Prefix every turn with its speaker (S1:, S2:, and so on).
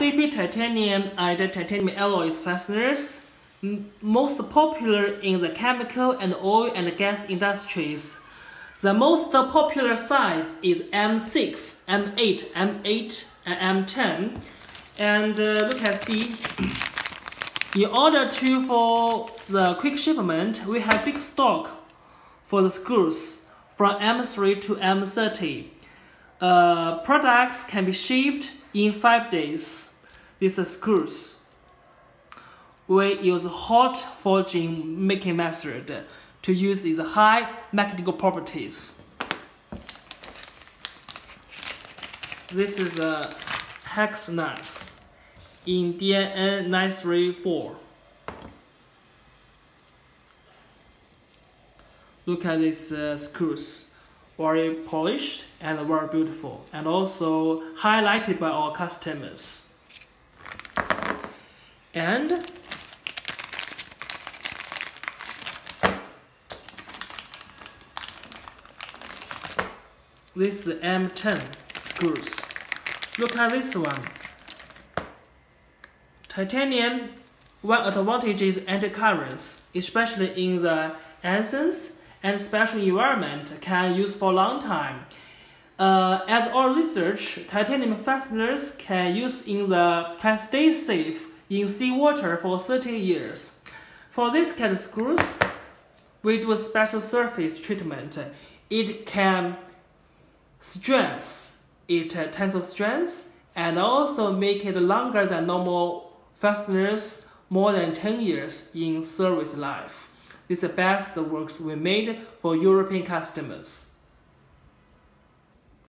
S1: CP titanium and titanium alloys fasteners, most popular in the chemical and oil and gas industries. The most popular size is M6, M8, M8, and M10. And uh, look at C. In order to for the quick shipment, we have big stock for the screws from M3 to M30. Uh, products can be shipped in five days. These are screws. We use hot forging making method to use its high mechanical properties. This is a hex nuts in DIN 934. Look at these uh, screws, very polished and very beautiful, and also highlighted by our customers. And this is M10 screws. Look at this one. Titanium, one advantage is anti-currents, especially in the essence and special environment can use for a long time. Uh, as our research, titanium fasteners can use in the stay safe in seawater for 30 years. For kind of screws, we do a special surface treatment. It can strength, it tensile strength, and also make it longer than normal fasteners, more than 10 years in service life. This is the best works we made for European customers.